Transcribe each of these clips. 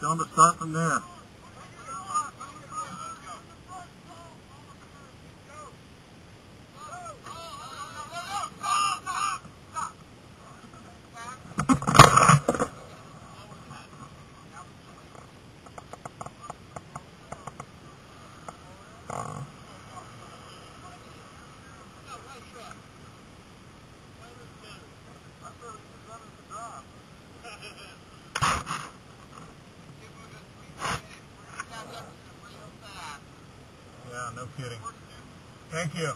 Tell them to start from there. No kidding. Thank you.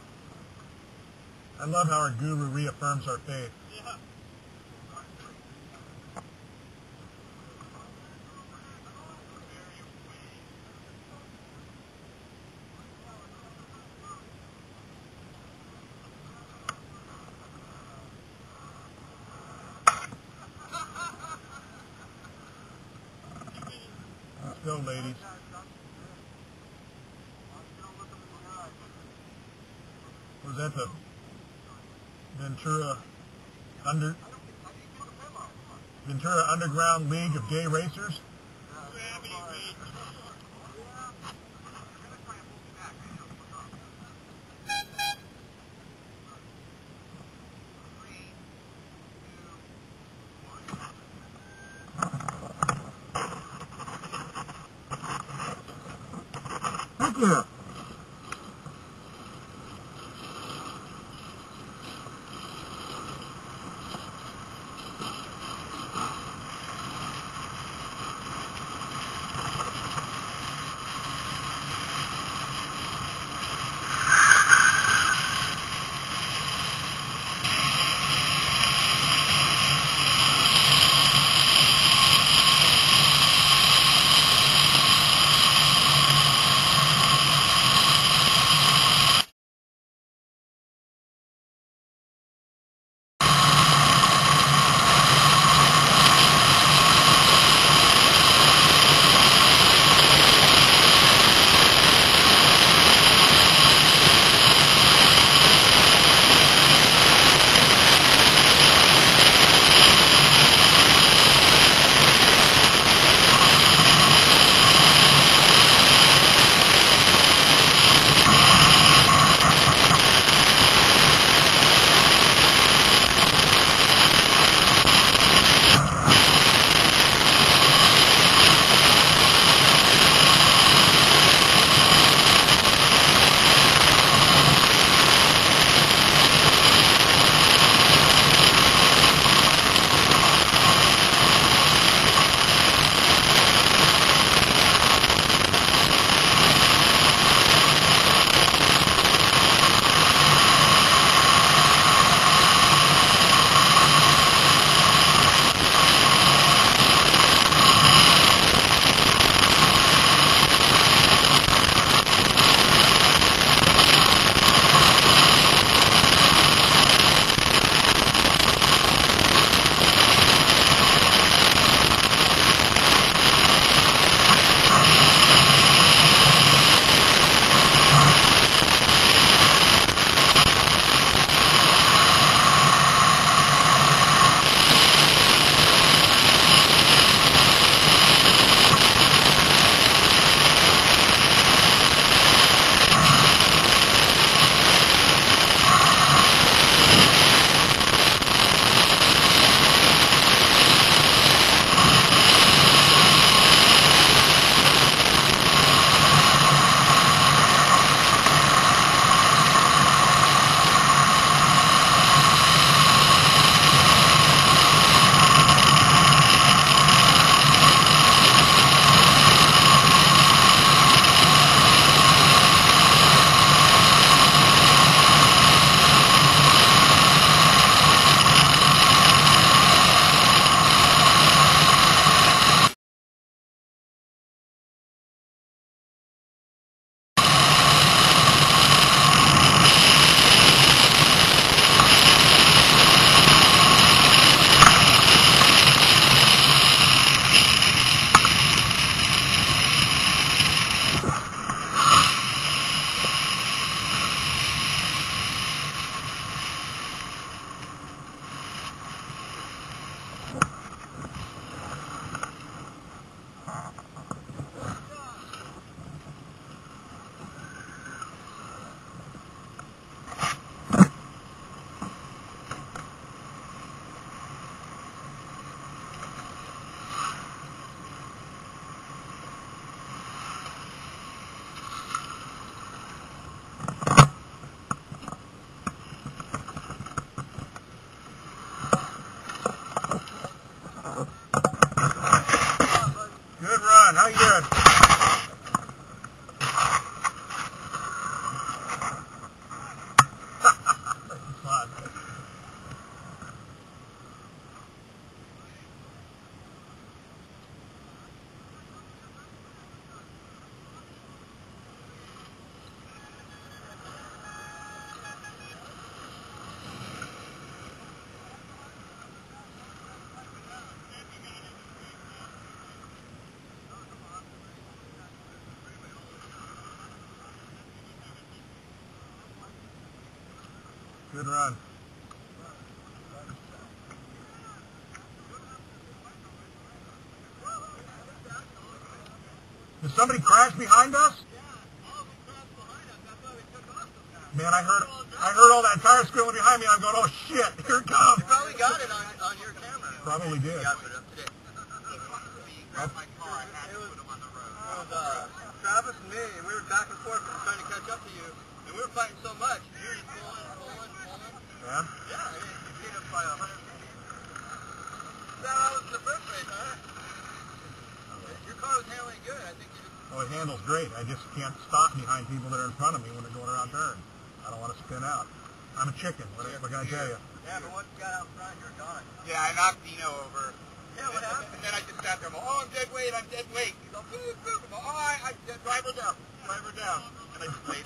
I love how our guru reaffirms our faith. Go, ladies. Was that the Ventura Under Ventura Underground League of Gay Racers? Good run. Did somebody crash behind us? Man, I heard I heard all that tire squealing behind me. I'm going, oh shit, here it comes. You probably got it on, on your camera. Probably did. Yeah, but up today. Up. It was, it was uh, Travis and me, and we were back and forth trying to catch up to you, and we were fighting so much. You were just pulling, pulling, pulling. Yeah? Yeah, I mean, you beat us by a hundred. That was the first race, huh? Your car was handling good. I think you just Oh, it handles great. I just can't stop behind people that are in front of me when they're going around turns. I don't want to spin out. I'm a chicken. What, what can I tell you? Yeah, but once you got out front, you're gone. Yeah, I knocked Dino over. Yeah, what happened? And then I just sat there and go, oh, I'm dead weight, I'm dead weight. He's all, boop, boop. I'm all, oh, I, I, drive her down, drive her down. And I just laid